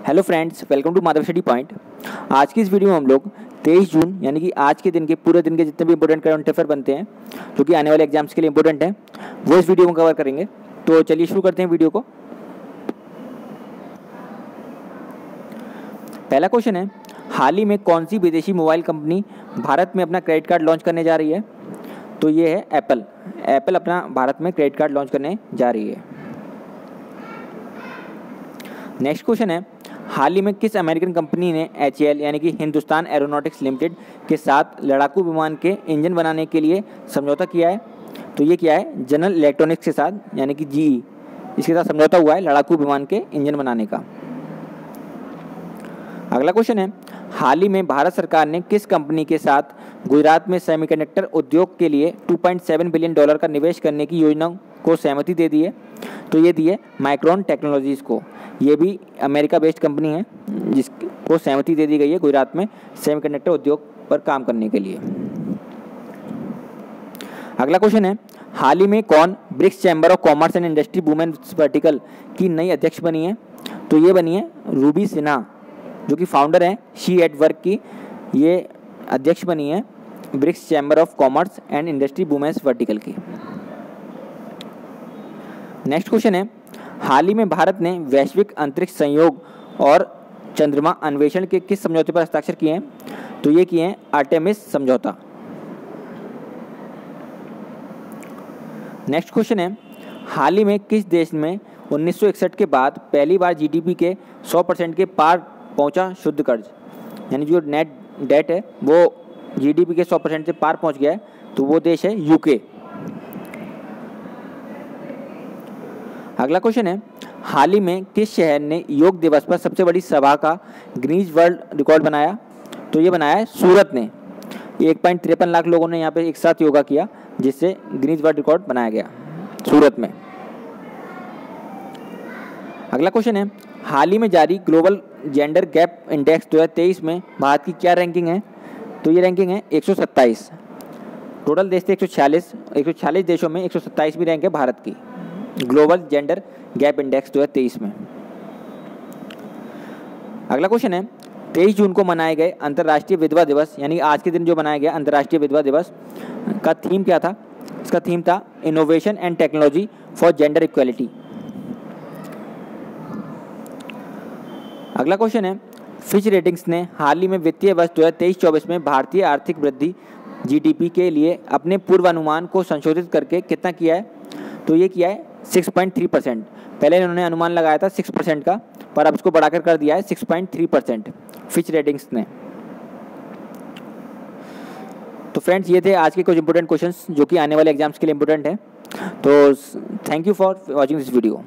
Hello friends welcome to Madhav study point आज की इस वीडियो में हम लोग 23 जून, यानी कि आज के दिन के, पूरे दिन के जितने भी इंपॉर्टेंट करंट अफेयर बनते हैं, जो कि आने वाले एग्ज़ाम्स के लिए इंपॉर्टेंट हैं, वो इस वीडियो में कवर करेंगे। तो चलिए शुरू करते हैं वीडियो को। पहला क्वेश्चन है, हाल ही में कौन सी विदेशी मोबाइल कंपनी भारत में अपना क्रेडिट कार्ड लॉन्च करने जा रही है? तो ये है एप्पल एप्पल अपना भारत में क्रेडिट कार्ड लॉन्च करने जा रही है। नेक्स्ट क्वेश्चन है हाल ही में किस अमेरिकन कंपनी ने एच यानी कि हिंदुस्तान एरोनॉटिक्स लिमिटेड के साथ लड़ाकू विमान के इंजन बनाने के लिए समझौता किया है? तो ये क्या है? जनरल इलेक्ट्रॉनिक्स के साथ, यानी कि जी इसके साथ समझौता हुआ है लड़ाकू विमान के इंजन बनाने का। अगला क्वेश्चन है, हाल ही में भारत सरकार ने किस कंपनी के साथ गुजरात में सेमीकंडक्टर उद्योग के लिए 2.7 बिलियन डॉलर का निवेश करने की योजना को सहमति दे दी है तो ये दी है माइक्रोन टेक्नोलॉजीज़ को। ये भी अमेरिका बेस्ड कंपनी है, जिसको सहमति दे दी गई है गुजरात में सेमीकंडक्टर उद्योग पर काम करने के लिए। अगला क्वेश्चन है, हाल ही में कौन BRICS chamber of commerce and industry women vertical की नई अध्यक्ष बनी है? तो ये बनी है रूबी सिन्हा जो कि फाउंडर हैं शी एट वर्क की ये अध्यक्ष बनी है BRICS chamber of commerce and industry women's vertical की। नेक्स्ट क्वेश्चन है। हाल ही में भारत ने वैश्विक अंतरिक्ष संयोग और चंद्रमा अन्वेषण के किस समझौते पर हस्ताक्षर किए हैं? तो ये किए हैं आर्टेमिस समझौता। नेक्स्ट क्वेश्चन है। हाल ही में किस देश में 1961 के बाद पहली बार जीडीपी के 100 परसेंट के पार पहुँचा शुद्ध कर्ज? यानी जो नेट डेट है, वो जीडीपी के 100 परसेंट से पार पहुँच गया है तो वो देश है यूके अगला क्वेश्चन है, हाल ही में किस शहर ने योग दिवस पर सबसे बड़ी सभा का ग्रीज वर्ल्ड रिकॉर्ड बनाया? तो ये बनाया है सूरत ने। एक पॉइंट तिरपन लाख लोगों ने यहाँ पे एक साथ योगा किया, जिससे ग्रीज वर्ल्ड रिकॉर्ड बनाया गया सूरत में। अगला क्वेश्चन है, हाल ही में जारी ग्लोबल जेंडर गैप इंडेक्स 2023 में भारत की क्या रैंकिंग है? तो ये रैंकिंग है 127 टोटल देश थे एक सौ देशों में एक सौ रैंक है भारत की। ग्लोबल जेंडर गैप इंडेक्स दो हज़ार तेईस में। अगला क्वेश्चन है, तेईस जून को मनाए गए अंतर्राष्ट्रीय विधवा दिवस, यानी आज के दिन जो मनाया गया अंतर्राष्ट्रीय विधवा दिवस, का थीम क्या था? इसका थीम था innovation and technology for gender equality अगला क्वेश्चन है फिच रेटिंग्स ने हाल ही में वित्तीय वर्ष दो हज़ार में भारतीय आर्थिक वृद्धि जीडीपी के लिए अपने पूर्वानुमान को संशोधित करके कितना किया है? तो ये किया है 6.3 परसेंट। पहले इन्होंने अनुमान लगाया था 6 परसेंट का, पर अब इसको बढ़ाकर कर दिया है 6.3 परसेंट फिच रेटिंग्स ने। तो फ्रेंड्स ये थे आज के कुछ इंपॉर्टेंट क्वेश्चंस जो कि आने वाले एग्ज़ाम्स के लिए इंपॉर्टेंट हैं। तो thank you for watching this video